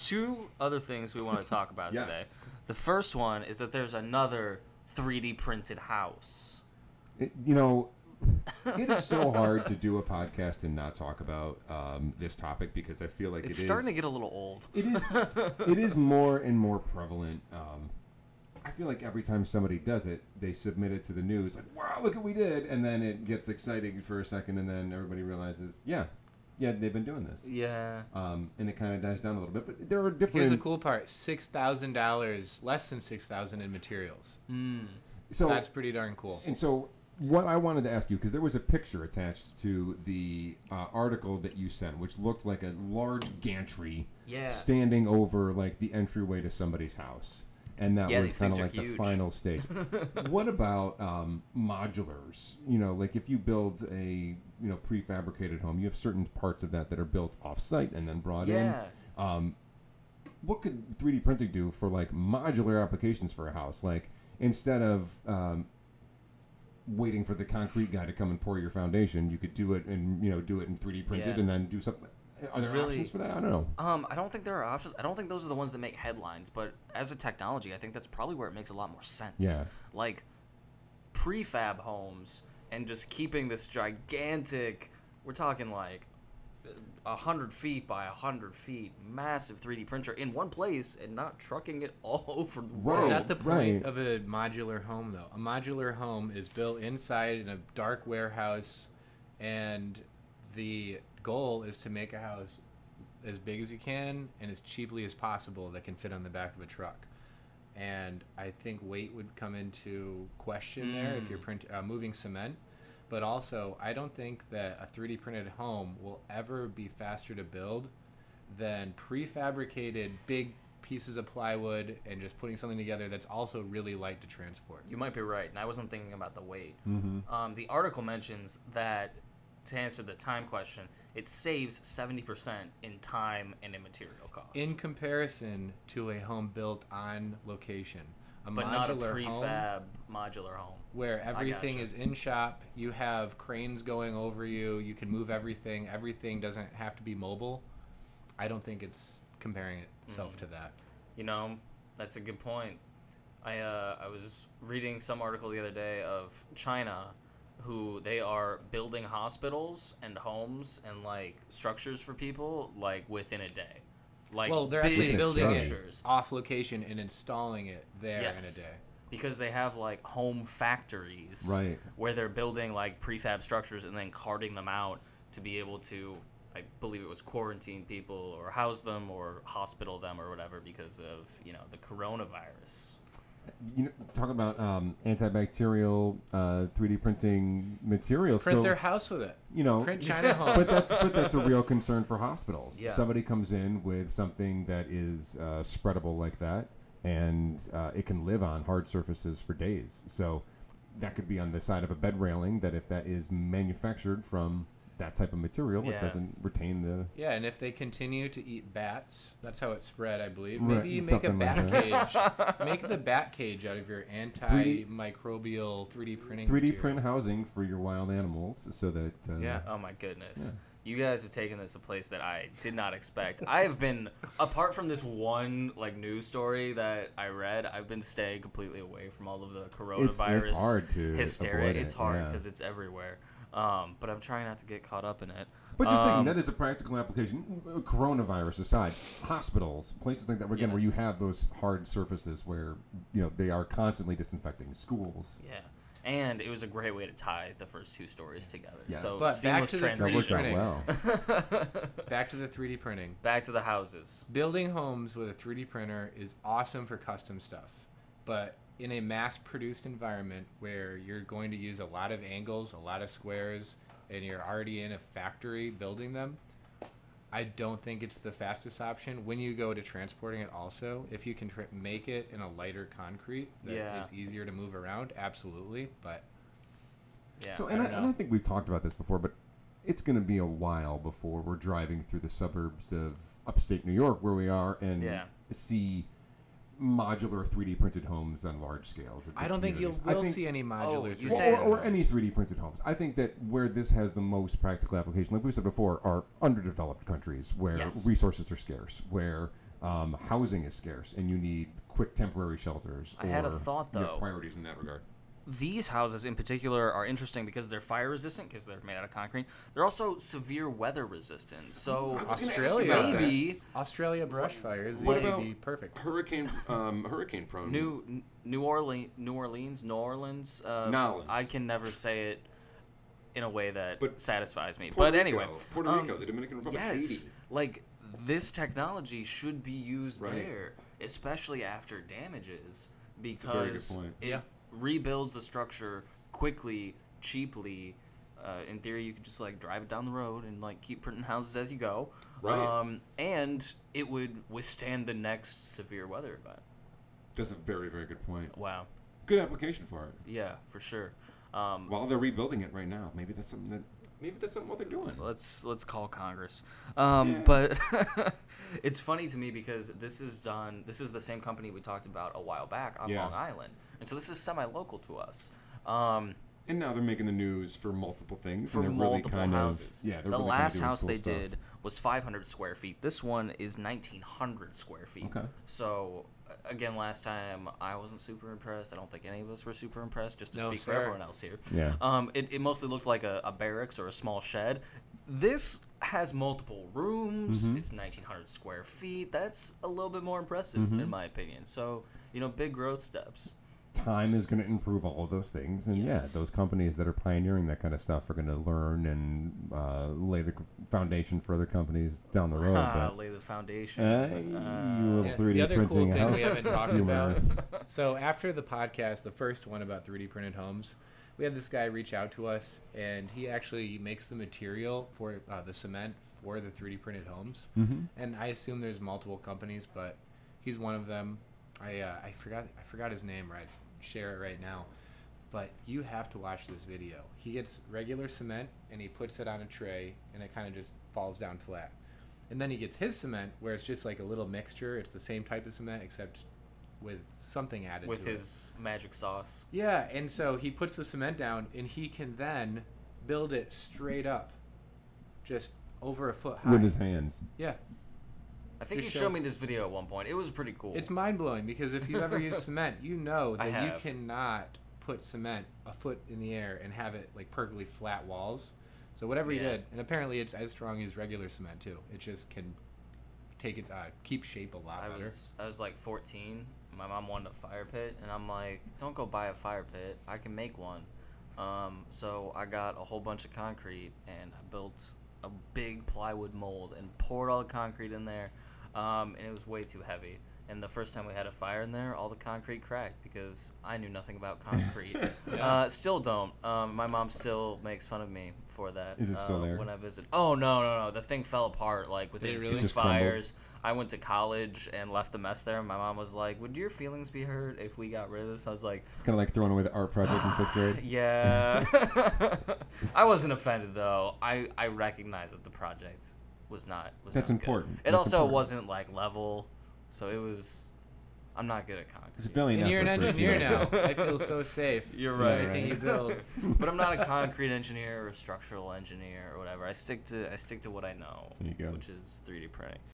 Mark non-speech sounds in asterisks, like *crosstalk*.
two other things we want to talk about Yes. today. The first one is that there's another 3D printed house. It- you know, it is so hard to do a podcast and not talk about um, this topic because I feel like It's it is- starting to get a little old. It is. it is more and more prevalent. Um, I feel like every time somebody does it, they submit it to the news, like, "Wow, look what we did," and then it gets exciting for a second, and then everybody realizes, "Yeah, yeah, they've been doing this," Yeah. um, and it kind of dies down a little bit. But there are different. Here's the cool part: six thousand dollars, less than six thousand in materials. Mm. so That's pretty darn cool. And so, what I wanted to ask you, because there was a picture attached to the uh, article that you sent, which looked like a large gantry Yeah. standing over like the entryway to somebody's house. And that Yeah, was kind of like the final stage. *laughs* what about um, modulars? You know, like if you build a you know prefabricated home, you have certain parts of that that are built off-site and then brought Yeah. in. Um, what could 3D printing do for like modular applications for a house? Like instead of um, waiting for the concrete guy to come and pour your foundation, you could do it and you know do it in 3D printed Yeah. and then do something. Are there Really- options for that? I don't know. Um, I don't think there are options. I don't think those are the ones that make headlines, but as a technology, I think that's probably where it makes a lot more sense. Yeah. Like prefab homes and just keeping this gigantic we're talking like a hundred feet by a hundred feet, massive 3D printer in one place and not trucking it *laughs* all over the world. Is that the point right. of a modular home, though? A modular home is built inside in a dark warehouse, and the goal is to make a house as big as you can and as cheaply as possible that can fit on the back of a truck. And I think weight would come into question there if you're Mm. print, uh, moving cement. But also, I don't think that a 3D printed home will ever be faster to build than prefabricated big pieces of plywood and just putting something together that's also really light to transport. You might be right, and I wasn't thinking about the weight. Mm-hmm. Um, the article mentions that to answer the time question, it saves 70% in time and in material cost. In comparison to a home built on location, a but not a modular home prefab modular home. where everything gotcha. is in shop, you have cranes going over you, you can move everything, everything doesn't have to be mobile. I don't think it's comparing itself Mm. to that. You know, that's a good point. I uh, I was reading some article the other day of China, who they are building hospitals and homes and like structures for people like within a day. Like well, they're big actually building it structures. off location and installing it there Yes. in a day. because they have like home factories Right. where they're building like prefab structures and then carting them out to be able to I believe it was quarantine people or house them or hospital them or whatever because of you know the coronavirus. You know, talk about um, antibacterial uh, 3D printing materials. Print so, their house with it. you know, Print China *laughs* homes. but that's but that's a real concern for hospitals. Yeah. Somebody comes in with something that is uh, spreadable like that, and uh, it can live on hard surfaces for days. So that could be on the side of a bed railing. That if that is manufactured from that type of material, Yeah. it doesn't retain the. Yeah, and if they continue to eat bats, that's how it spread, I believe. Right, Maybe you make a something like bat cage. make the bat cage out of your antimicrobial 3D printing. 3D material. print housing for your wild animals, so that uh, Yeah. Oh my goodness. You guys have taken this a place that I did not expect. I have been apart from this one like news story that I read, I've been staying completely away from all of the coronavirus it's hard to hysteria. avoid It's it, hard yeah. because it's everywhere. Um, but I'm trying not to get caught up in it. But just Um, thinking that is a practical application. Coronavirus aside, hospitals, places like that, where, again, where you have those hard surfaces where you know they are constantly disinfecting schools. Yeah. And it was a great way to tie the first two stories together. Yes. So But back seamless to the That Pretty transition. printing. well. *laughs* Back to the 3D printing. Back to the houses. Building homes with a 3D printer is awesome for custom stuff, but in a mass-produced environment where you're going to use a lot of angles, a lot of squares, and you're already in a factory building them, I don't think it's the fastest option. When you go to transporting it, also, if you can tr- make it in a lighter concrete that is Yeah. easier to move around, absolutely. But Yeah. so, I and I, don't and. I think we've talked about this before, but it's going to be a while before we're driving through the suburbs of upstate New York, where we are, and Yeah. see modular 3D printed homes on large scales. I don't think you'll communities. I will think- see any modular. you 3D Or, or, or any 3D printed homes. I think that where this has the most practical application, like we said before, are underdeveloped countries where Yes. resources are scarce, where um, housing is scarce and you need quick temporary shelters. I had a thought, you have though. priorities in that regard. These houses in particular are interesting because they're fire resistant because they're made out of concrete. They're also severe weather resistant. So I was gonna ask you Australia, maybe Australia brush fires What would about- be perfect. Hurricane, um, hurricane prone. New New Orleans, New Orleans, New Orleans. Uh, Nolans. I can never say it in a way that But satisfies me. Puerto but anyway, Rico, Puerto um, Rico, the Dominican Republic, yes, Haiti. like this technology should be used Right. there, especially after damages, a very good because point. it Yeah. Rebuilds the structure quickly, cheaply. Uh, in theory, you could just like drive it down the road and like keep printing houses as you go. Right. Um, and it would withstand the next severe weather event. That's a very, very good point. Wow. Good application for it. Yeah, for sure. Um, While they're rebuilding it right now, maybe that's something that maybe that's something what they're doing. let's let's call Congress. Um, Yeah. But *laughs* it's funny to me because this is done. This is the same company we talked about a while back on Yeah. Long Island, and so this is semi-local to us. Um, And now they're making the news for multiple things. for and they're multiple really kind houses. Of, yeah, they're the really kinda last doing house cool they stuff. did was 500 square feet. This one is 1900 square feet. Okay. So again, last time I wasn't super impressed. I don't think any of us were super impressed. Just to No, speak for everyone else here. Yeah. Um, it, it mostly looked like a, a barracks or a small shed. This has multiple rooms. Mhm. It's 1900 square feet. That's a little bit more impressive Mhm. in my opinion. So you know, big growth steps. Time is going to improve all of those things, and Yes. yeah, those companies that are pioneering that kind of stuff are going to learn and uh, lay the foundation for other companies down the road. But lay the foundation. Hey, Uh, you little Yeah, 3D the other cool printing thing we haven't talked *laughs* about. So after the podcast, the first one about 3D printed homes, we had this guy reach out to us, and he actually makes the material for uh, the cement for the 3D printed homes. Mhm. And I assume there's multiple companies, but he's one of them. I uh, I forgot I forgot his name. Right, share it right now. But you have to watch this video. He gets regular cement and he puts it on a tray, and it kind of just falls down flat. And then he gets his cement, where it's just like a little mixture. It's the same type of cement, except with something added with to it. his magic sauce. Yeah, and so he puts the cement down, and he can then build it straight up, just over a foot high. with his hands. yeah, I think you show- showed me this video at one point. It was pretty cool. it's mind blowing because if you've ever used *laughs* cement, you know that you cannot put cement a foot in the air and have it like perfectly flat walls. So whatever he Yeah. did, and apparently it's as strong as regular cement too. It just can take it, uh, keep shape a lot I better. was I was like 14. My mom wanted a fire pit, and I'm like, don't go buy a fire pit. I can make one. Um, so I got a whole bunch of concrete, and I built a big plywood mold and poured all the concrete in there. Um, and it was way too heavy. And the first time we had a fire in there, all the concrete cracked because I knew nothing about *laughs* concrete. Yeah. uh, still don't. Um, my mom still makes fun of me for that. Is it still uh, there? When I visit. Oh no no no! The thing fell apart like within it two really? Just crumbled? fires. I went to college and left the mess there. And My mom was like, "Would your feelings be hurt if we got rid of this?" I was like, It's kind of like throwing away the art project in fifth grade. *sighs* "Yeah." *laughs* I wasn't offended though. I I recognized that the project was not. Was That's not good. important. It That's also important. wasn't like level, so it was. I'm not good at concrete. It's a valiant and you're an effort for a engineer now. I feel so safe. *laughs* You're with right. Anything you build. *laughs* but I'm not a concrete engineer or a structural engineer or whatever. I stick to I stick to what I know, There you go. which is 3D printing.